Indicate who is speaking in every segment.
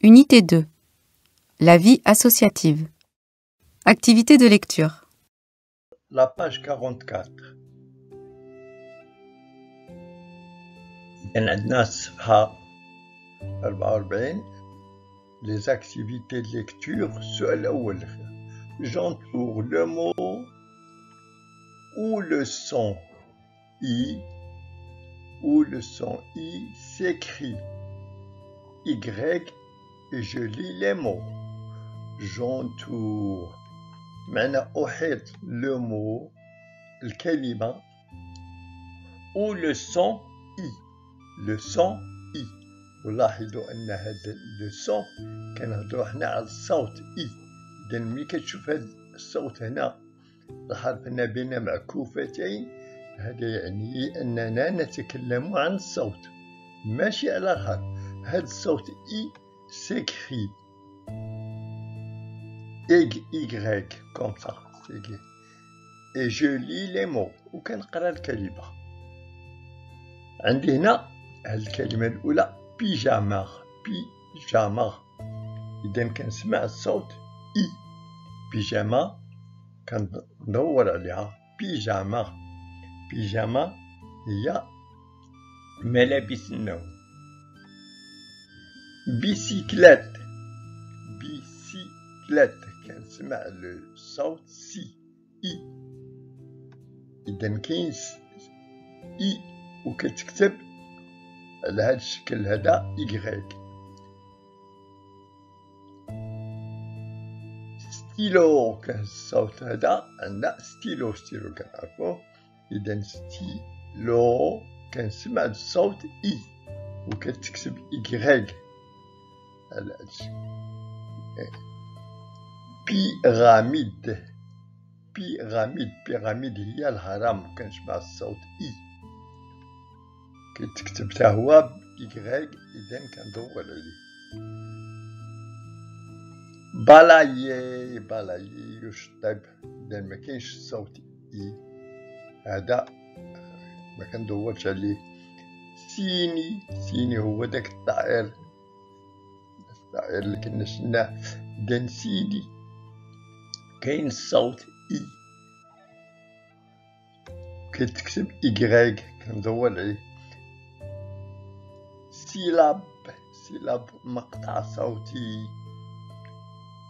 Speaker 1: Unité 2. La vie associative. Activité de lecture.
Speaker 2: La page 44. Les activités de lecture, j'entoure le mot ou le son i ou le son i s'écrit? Y je lis les mots j'entoure معنى أحيط le mot الكلمة ou le son I le son I ولاحظوا أن هذا le son كنهضروا حنا على الصوت I إذا ملي كتشوف هذا الصوت هنا الحرف هنا بين معكوفتين هذا يعني أننا نتكلم عن الصوت ماشي على الحرف هذا الصوت إي سيكري Y comme ça et je lis les mots وكنقرا الكلمة عندي هنا هاد الكلمة الأولى بيجاما بيجاما إذا كنسمع الصوت إي بيجاما كندور عليها بيجاما بيجاما هي ملابس النوم بيسيكلات بيسيكلات كنسمع الصوت سي اي اذا كاين اي وكتكتب على هذا الشكل هذا إيكغيك ستيلو كان الصوت هذا عندنا ستيلو ستيلو كنعرفوه إذا ستيلو كنسمع الصوت إي وكتكتب إيكغيك بيراميد بيراميد بيراميد هي الهرم كنسمع الصوت إي كتكتب حتى هو بإيكغيك إذا كندور عليه بلايي بلايي يشطب إذا مكاينش الصوت إي هذا ما كندورش عليه سيني سيني هو داك الطائر كنا شنا إذا سيدي كاين الصوت إي. كتكتب إيكغيك كندور عليه. سيلاب سيلاب مقطع صوتي.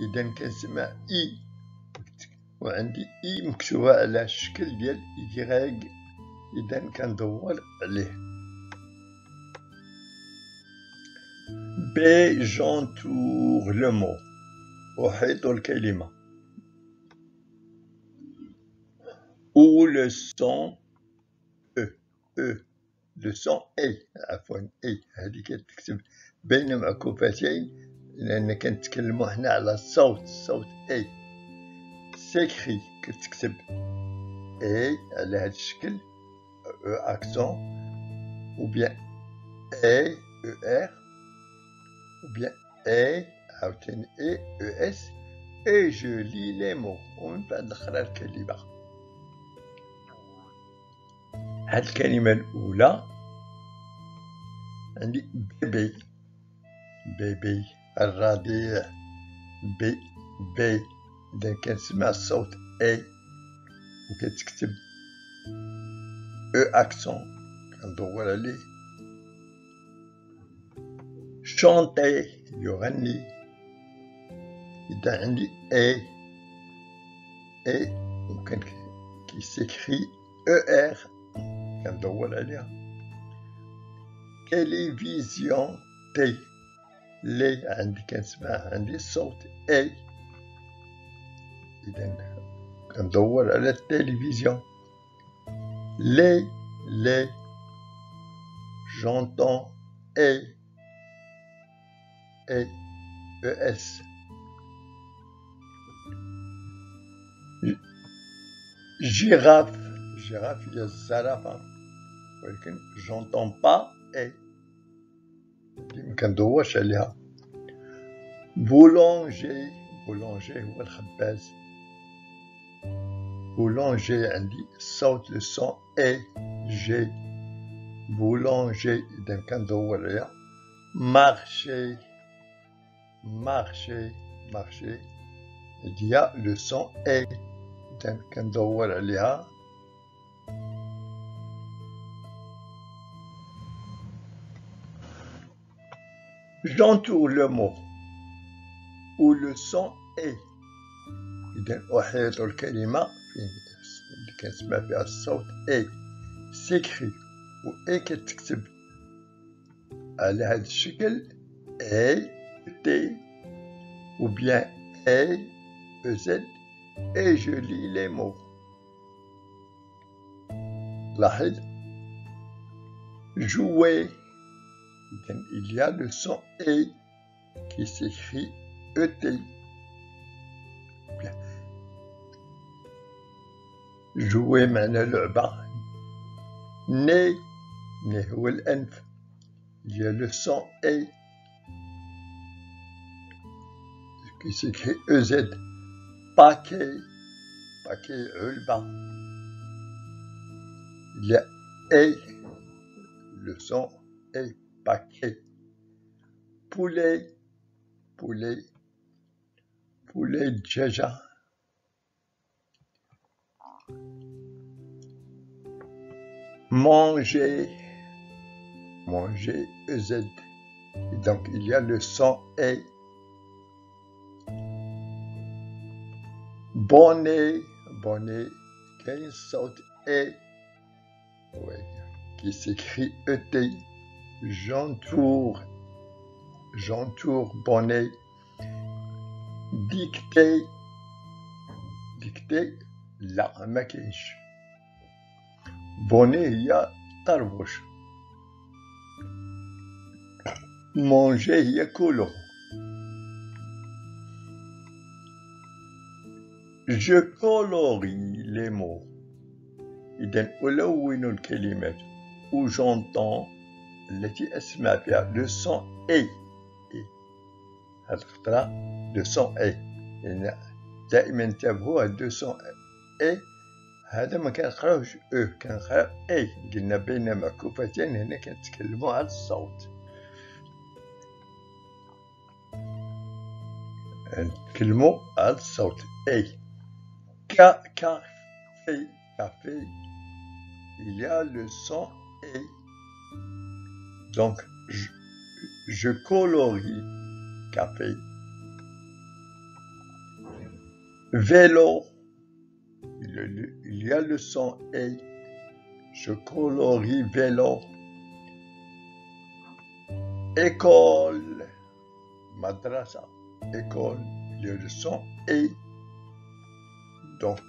Speaker 2: إذا كنسمع إي. وعندي إي مكتوبة على الشكل ديال إيكغيك إذا كندور عليه. بي جونتور لو مو أحيط الكلمة ou le son E E le son A عفوا A هذه كتكتب بين معكوفتين لأن كنتكلمو حنا على الصوت الصوت A سيكري كتكتب A على هذا الشكل E accent ou bien A E R ou bien A عاوتاني A E S et je lis les mots ومن بعد نقرا الكلمة هاد الكلمة الأولى عندي بيبي بيبي الرضيع بي بي إذا كنسمع الصوت أي وكتكتب أو أكسون كندور عليه chantait Yorani. Yorani est, est qui s'écrit ER, télévision T. Les indications sont E. Quand on voit la télévision, les, les, j'entends et اي او اس جيراف جيراف هي الزرافه ولكن جونتون با اي ما كندورش عليها بولونجي بولونجي هو الخباز بولونجي عندي الصوت لو سون اي جي بولونجي اذا كندور عليها مارشي marcher marcher il y a le son A إذا كندور عليها j'entoure le mot où le son est إذا أحيط الكلمة اللي كنسمع فيها الصوت A s'écrit و A كتكتب على هذا الشكل A ou bien E, Z, et je lis les mots. Lahid, jouer. Il y a le son E qui s'écrit ET. Bien. Jouer maintenant Né, né ou l'enf. Il y a le son E. qui s'écrit EZ Paquet, Paquet Ulban. Il y a E, le son E, Paquet. Poulet, poulet, poulet Djeja. Manger, manger EZ. Et donc il y a le son E Bonnet, Bonnet, quelle sorte est, qui s'écrit ET, j'entoure, j'entoure Bonnet, dictée, dictée la. Bonnet ya tarvush. Manger ya couleur. Je colorie les mots. إذا ألون الكلمات où j'entends التي أسمع فيها le son A هذا الخطرة le son A يعني دائما انتبهوا هاد le son A هذا ما كنقراوش او كنقراو اي قلنا بين معكوفتين هنا كنتكلموا على الصوت نتكلموا على الصوت اي Café, café. Il y a le son et. Donc, je, colorie café. Vélo. Il, y a le son et. Je colorie vélo. École. Madrasa. École. Il y a le son et donc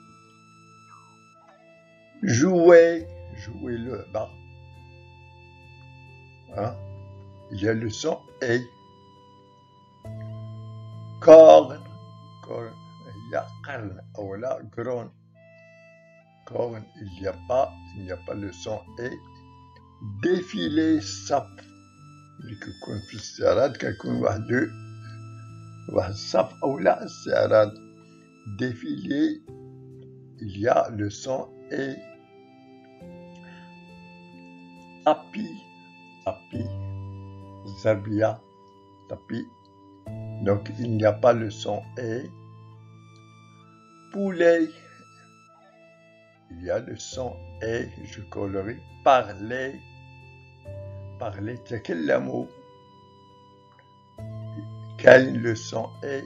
Speaker 2: jouer jouer le bas hein? il y a le son et corne corne il y a corne ou là grogne corne il n'y a pas il n'y a pas le son et défiler sap اللي كيكون في السيارات كيكون واحد واحد الصف او لا السيارات défiler il y a le son et Api, Api, Zabia, Tapi. Donc il n'y a pas le son et poulet. Il y a le son et je colorie parler. Parler, c'est quel mot Quel le son est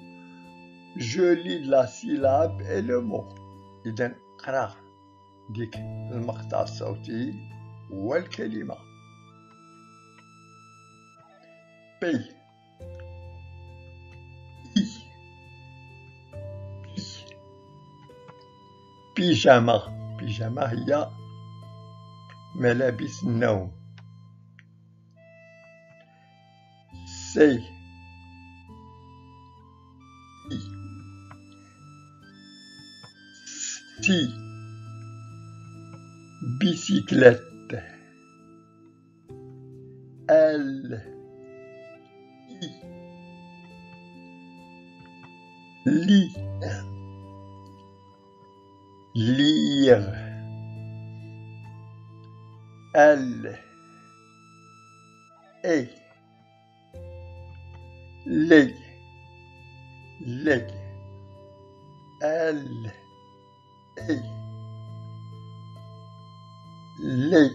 Speaker 2: je lis la syllabe et le mot إذن قرا ديك المقطع الصوتي والكلمة بي بي بيجامة بيجامة هي ملابس النوم C Bicyclette. L I lit lire. L et leg leg L et leg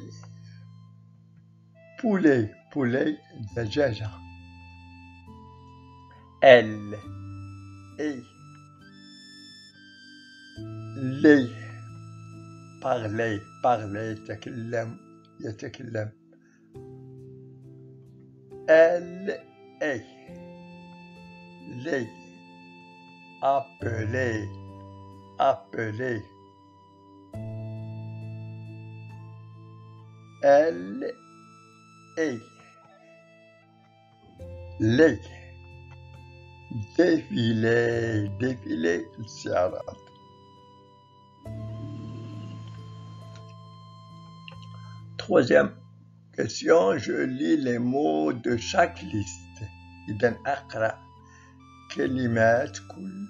Speaker 2: poulet poulet دجاجة L et لي parler parler يتكلم يتكلم elle est les appeler appeler elle est les défiler défiler السيارات Troisième question, je lis les mots de chaque liste. إذا أقرأ كلمات كل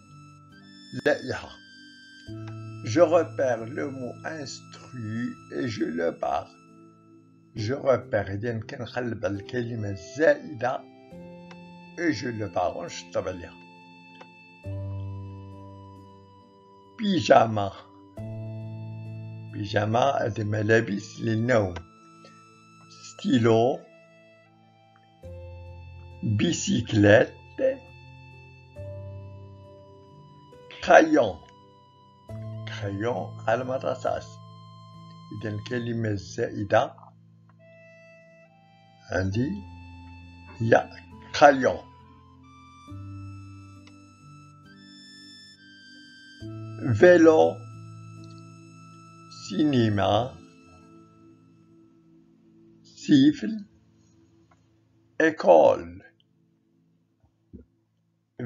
Speaker 2: لائحة. Je repère le mot instruit et je le barre. Je repère إذا كنقلب على الكلمة الزائدة et je le barre ونشطب عليها. بيجاما بيجاما هذه ملابس للنوم stylo, bicyclette, crayon crayon على الرصاص إذا الكلمة الزائدة عندي هي crayon vélo cinéma سيفل إيكول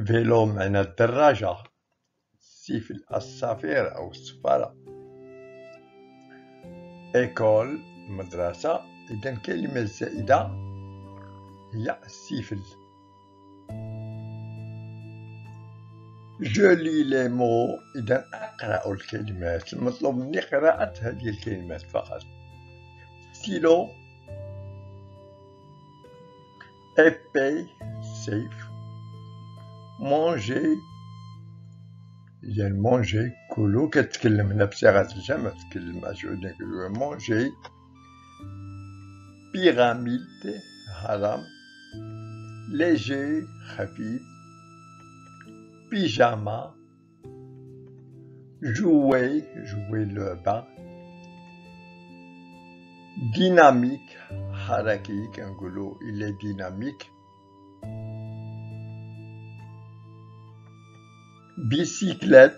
Speaker 2: فيلو معنى الدراجة سيفل الصفير أو السفارة إيكول مدرسة إذا كلمة زائدة هي سيفل جو لي مو إذا أقرأ الكلمات. المطلوب مني قراءة هذه الكلمات فقط. ستيلو. épée, safe, manger يعني manger كلو كتكلم هنا بصيغة الجمع تكلم مع شعوب manger pyramide, haram, léger, khafif, pyjama, jouer, jouer le bain, dynamique, haraki, kangourou, il est dynamique, bicyclette,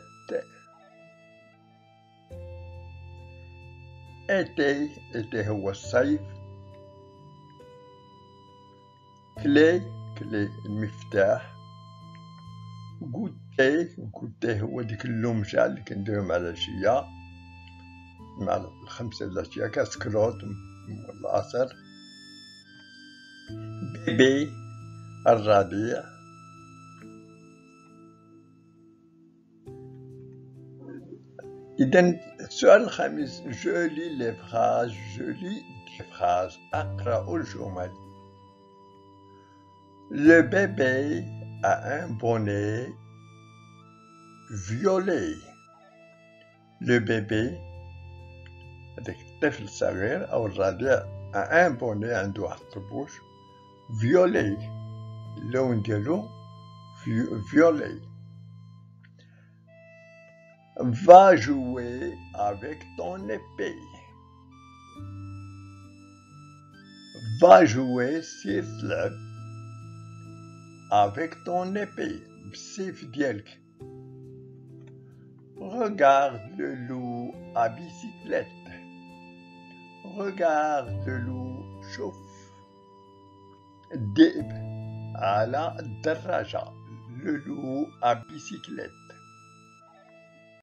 Speaker 2: été, été, كلي كلي المفتاح. غوتي غوتي هو ديك اللومجة اللي كنديرو مع العشية مع الخمسة العشية كاس كروت والعصر. بيبي الربيع إذا السؤال الخامس جولي لي فراز جولي لي فراز أقرأ الجمل. Le bébé a un bonnet violet. Le bébé هذاك الطفل الصغير أو الرضيع a un bonnet عنده واحد الطبوش violet اللون ديالو violet va jouer avec ton épée va jouer سير تلعب avec ton épée, Psifdielk. Regarde le loup à bicyclette. Regarde le loup chauffe. Dib à la draja, le loup à bicyclette.